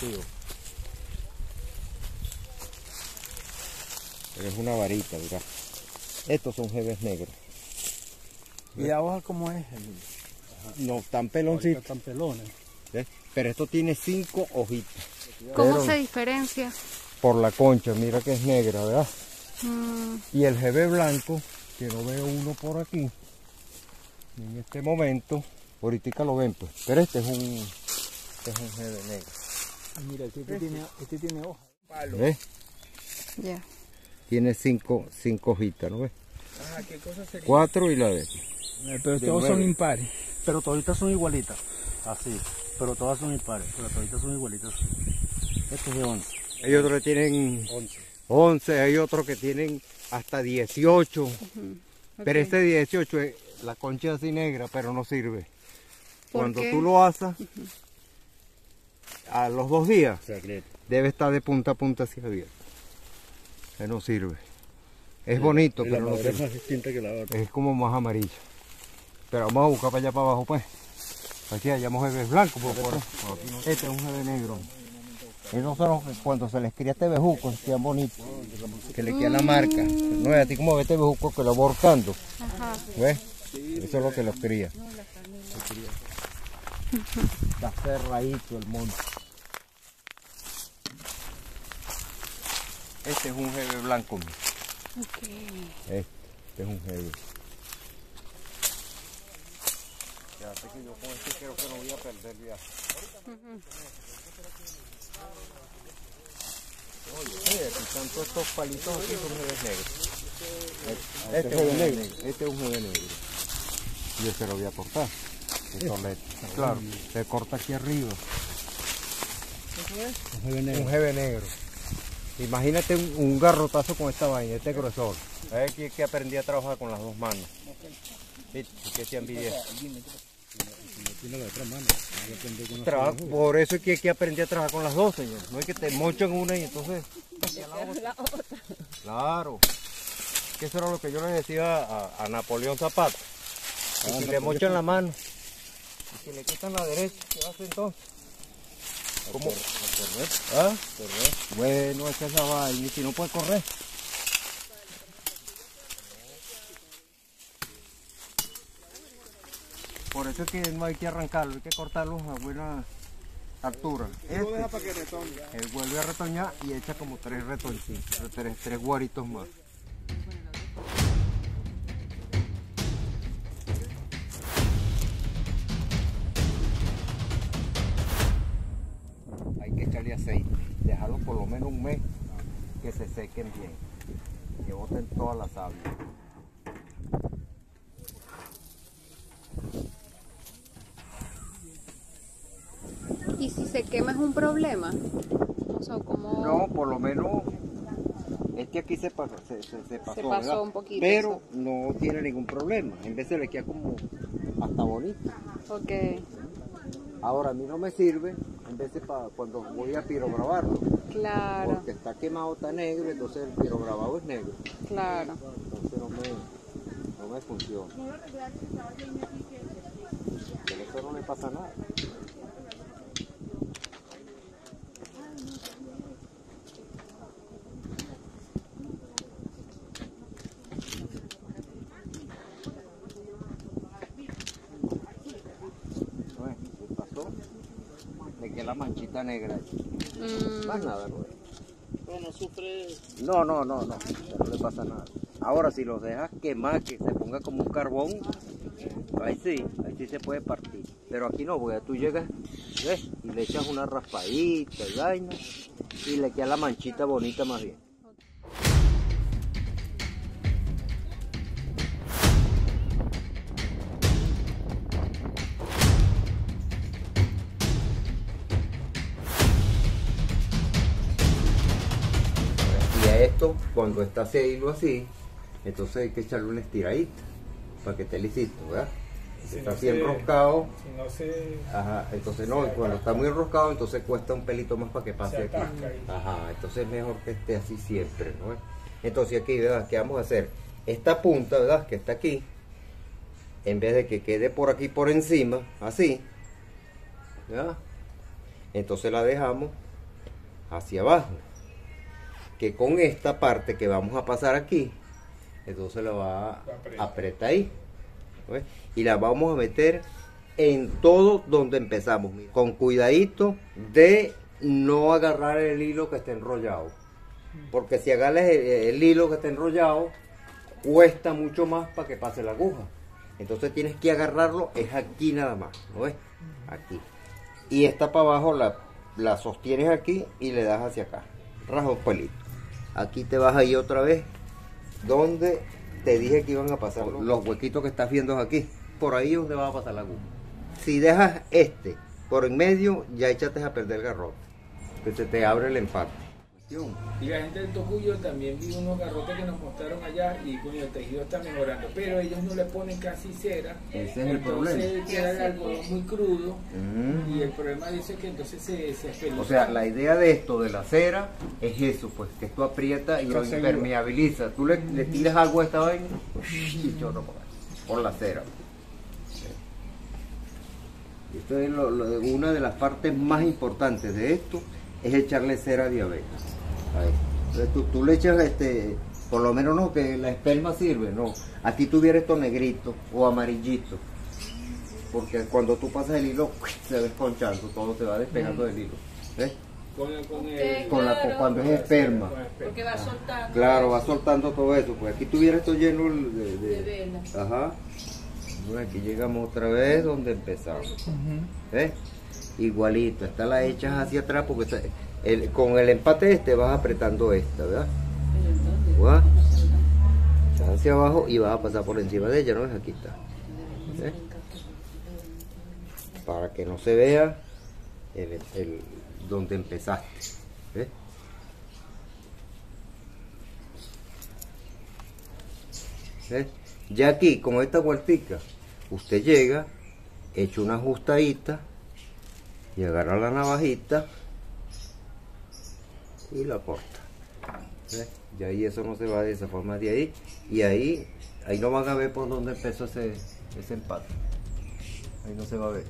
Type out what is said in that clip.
tío. Pero es una varita, mira. Estos son jebes negros. ¿Y la hoja cómo es? No, tan peloncitos. Están pelones. ¿ves? Pero esto tiene cinco hojitas. ¿Cómo Pero se diferencia? Por la concha, mira que es negra, ¿verdad? Mm, Y el jebe blanco, que no veo uno por aquí, en este momento, ahorita lo ven pues, pero este es un, este es un jebe negro. Ah, Mira, este, tiene, este tiene hoja. ¿Ves? ya. Tiene cinco, cinco hojitas, ¿no ves? Ah, ¿qué cosa sería? Cuatro y la de pero de todos son impares. Pero toditas son igualitas. Así. Pero todas son impares. Pero toditas son igualitas. Este es de 11. Hay otros que tienen 11. 11, hay otros que tienen hasta 18. Pero este 18 es la concha así negra, pero no sirve. ¿Por Cuando qué? tú lo asas, a los dos días, debe estar de punta a punta hacia abierto. Que no sirve. Es bonito, Y la pero no sirve. es más distinta que la otra. Es como más amarillo. Pero vamos a buscar para allá para abajo, pues. Aquí hallamos jebes blancos, por por- Este es un jebe negro. Esos son los que cuando se les cría este bejuco, quedan bonitos. Que le queda la marca. No es así como este bejuco que lo va ahorcando. ¿Ves? Eso es lo que los cría. Está cerradito el monte. Este es un jebe blanco. mira. Ok. Este, este es un jebe. Ya sé que yo con este creo que no voy a perder viaje. Oye, oye, aquí están todos estos palitos aquí son jebes negros. Este, es un jebe negro. Este es un jebe negro. Yo se lo voy a cortar. Claro, se corta aquí arriba. Un jebe negro. Imagínate un, un garrotazo con esta vaina, este grosor. Es que, que aprendí a trabajar con las dos manos. Que se envidia. Por eso es que que aprender a trabajar con las dos, señor. No es que te mochan una y entonces. Claro. Que eso era lo que yo le decía a, a Napoleón Zapata. Que si le mochan la mano y si le quitan la derecha, ¿qué hace entonces? ¿Cómo? ¿Ah? Bueno, esa es la vaina. Y si no puede correr. Por eso es que no hay que arrancarlo, hay que cortarlo a buena altura. Este, para que él vuelve a retoñar y echa como tres retoncitos, tres, tres guaritos más. Aceite, dejarlo por lo menos un mes que se sequen bien, que boten toda la savia. ¿Y si se quema es un problema? O sea, como... No, por lo menos este aquí se pasó, se, se- se pasó, un poquito, pero no tiene ningún problema. En vez se le queda como hasta bonito. Ok. Ahora a mí no me sirve, en vez de para cuando voy a pirograbarlo, Claro, porque está quemado, está negro, entonces el pirograbado es negro, claro. entonces no me, no me funciona. Pero eso no le pasa nada. Bueno, ¿qué pasó? Le queda la manchita negra. Mm, Más nada, no. Pero no sufre. No, no, no, no, no le pasa nada. Ahora si los dejas quemar, que se ponga como un carbón, ahí sí, ahí sí se puede partir. Pero aquí no, porque tú llegas, ¿ves? Y le echas una raspadita y vaina, y le queda la manchita bonita más bien. Esto, cuando está ese hilo así, entonces hay que echarle una estiradita para que esté lisito, ¿verdad? Si está así enroscado, Si no se... ajá, entonces no, cuando está muy enroscado, entonces cuesta un pelito más para que pase Se aquí. Ajá, entonces es mejor que esté así siempre, ¿no? Entonces aquí, ¿verdad? ¿Qué vamos a hacer? Esta punta, ¿verdad? Que está aquí, en vez de que quede por aquí por encima, así, ¿verdad? Entonces la dejamos hacia abajo. Que con esta parte que vamos a pasar aquí, entonces la va a apretar ahí. ¿ves? Y la vamos a meter en todo donde empezamos. mira, Con cuidadito de no agarrar el hilo que esté enrollado. Porque si agarras el, el hilo que está enrollado, cuesta mucho más para que pase la aguja. Entonces tienes que agarrarlo, es aquí nada más, ¿no ves? Aquí. Y esta para abajo la, la sostienes aquí y le das hacia acá. Rajo pelito. Aquí te vas ahí otra vez, donde te dije que iban a pasar los huequitos que estás viendo aquí. Por ahí es donde va a pasar la aguja. Si dejas este por en medio, ya echaste a perder el garrote. Que se te abre el empate. Y la gente del Tocuyo también vi unos garrotes que nos mostraron allá y coño, el tejido está mejorando, pero ellos no le ponen casi cera. Ese es el entonces problema. queda el algodón muy crudo Mm. y el problema dice que entonces se, se. O sea, la idea de esto, de la cera, es eso, pues, que esto aprieta y lo impermeabiliza. Tú le, le tiras algo a esta vaina y chorro por, la cera. Y Esto es lo- lo- una de las partes más importantes de esto, es echarle cera de abeja. Ahí. Entonces tú, tú le echas, este, por lo menos no, que la esperma sirve, no. Aquí tuviera esto negrito o amarillito. Porque cuando tú pasas el hilo, se va desconchando, todo se va despegando del hilo. ¿Ves? con, el- con el, Con la, Claro. cuando es esperma. Porque va soltando. Claro, va soltando todo eso. Pues aquí tuviera esto lleno de, de-. Ajá. Bueno, aquí llegamos otra vez donde empezamos. ¿Ves? Igualito. Esta la echas hacia atrás porque esta- con el empate este vas apretando esta, ¿verdad? Echas hacia abajo y vas a pasar por encima de ella, ¿no? Aquí está. ¿Ves? Para que no se vea el, donde empezaste. ¿Ves? ¿Ves? Ya aquí, con esta vueltica, usted llega, echa una ajustadita y agarra la navajita y la corta. ¿Ves? Ya ahí eso no se va de esa forma de ahí. Y ahí, ahí no van a ver por dónde empezó ese, ese empate. Ahí no se va a ver.